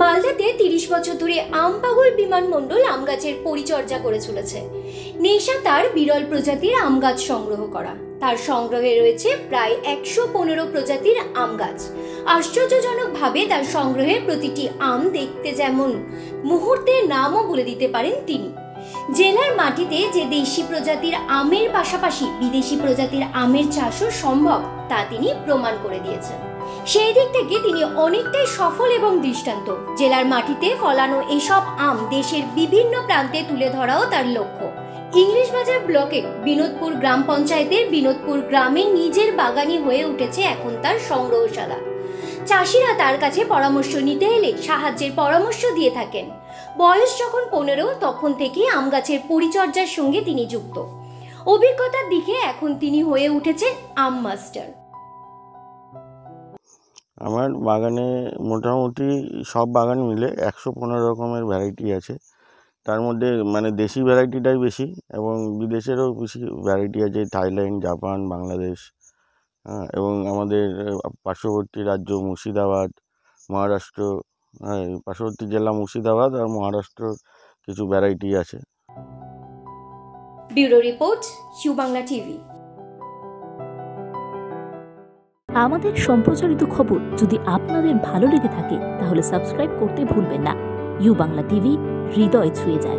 মালদাতে তিরিশ বছর ধরে আম পাগল বিমানমণ্ডল আম গাছের পরিচর্যা করে চলেছে। নেশা তার বিরল প্রজাতির আম গাছ সংগ্রহ করা। তার সংগ্রহে রয়েছে প্রায় একশো পনেরো প্রজাতির আম গাছ আশ্চর্যজনকভাবে তার সংগ্রহের প্রতিটি আম দেখতে যেমন মুহূর্তের নামও বলে দিতে পারেন তিনি। জেলার মাটিতে যে দেশি প্রজাতির আমের পাশাপাশি বিদেশি প্রজাতির আমের চাষও সম্ভব, তা তিনি প্রমাণ করে দিয়েছেন। সেই দিক থেকে তিনি অনেকটাই সফল এবং দৃষ্টান্ত। জেলার মাটিতে ফলানো এসব আম দেশের বিভিন্ন প্রান্তে তুলে ধরাও তার লক্ষ্য। ইংলিশ বাজার ব্লকে বিনোদপুর গ্রাম পঞ্চায়েতের বিনোদপুর গ্রামে নিজের বাগানই হয়ে উঠেছে এখন তার সংগ্রহশালা। চাষিরা তার কাছে পরামর্শ নিতে এলে সাহায্যের পরামর্শ দিয়ে থাকেন। বয়স যখন পনেরো, তখন থেকেই আম গাছের পরিচর্যার সঙ্গে তিনি যুক্ত। অভিজ্ঞতার দিকে এখন তিনি হয়ে উঠেছেন আম মাস্টার। আমার বাগানে মোটামুটি সব বাগান মিলে একশো পনেরো রকমের ভ্যারাইটি আছে। তার মধ্যে মানে দেশি ভ্যারাইটিটাই বেশি এবং বিদেশেরও বেশি ভ্যারাইটি আছে। থাইল্যান্ড, জাপান, বাংলাদেশ হ্যাঁ এবং আমাদের পার্শ্ববর্তী রাজ্য মুর্শিদাবাদ, মহারাষ্ট্র হ্যাঁ পার্শ্ববর্তী জেলা মুর্শিদাবাদ আর মহারাষ্ট্র কিছু ভ্যারাইটি আছে। Bureau report U Bangla TV. আমাদের সম্প্রচারিত খবর যদি আপনাদের ভালো লেগে থাকে, তাহলে সাবস্ক্রাইব করতে ভুলবেন না। ইউ বাংলা টিভি, হৃদয় ছুঁয়ে যায়।